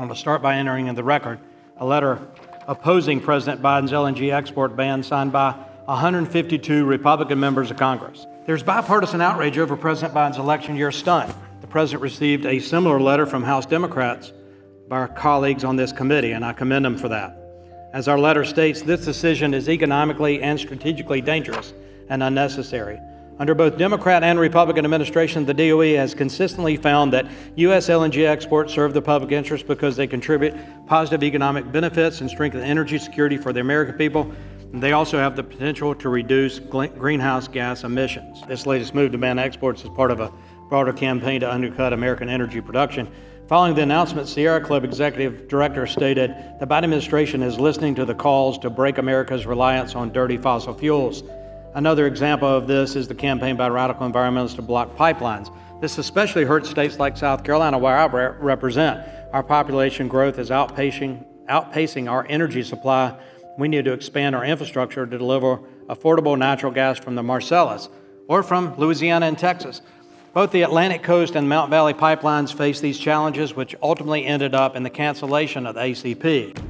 I want to start by entering in the record a letter opposing President Biden's LNG export ban signed by 152 Republican members of Congress. There's bipartisan outrage over President Biden's election year stunt. The president received a similar letter from House Democrats by our colleagues on this committee, and I commend them for that. As our letter states, this decision is economically and strategically dangerous and unnecessary. Under both Democrat and Republican administration, the DOE has consistently found that U.S. LNG exports serve the public interest because they contribute positive economic benefits and strengthen energy security for the American people. They also have the potential to reduce greenhouse gas emissions. This latest move to ban exports is part of a broader campaign to undercut American energy production. Following the announcement, Sierra Club executive director stated the Biden administration is listening to the calls to break America's reliance on dirty fossil fuels. Another example of this is the campaign by radical environmentalists to block pipelines. This especially hurts states like South Carolina, where I re- represent. Our population growth is outpacing, outpacing our energy supply. We need to expand our infrastructure to deliver affordable natural gas from the Marcellus or from Louisiana and Texas. Both the Atlantic Coast and Mount Valley pipelines face these challenges, which ultimately ended up in the cancellation of the ACP.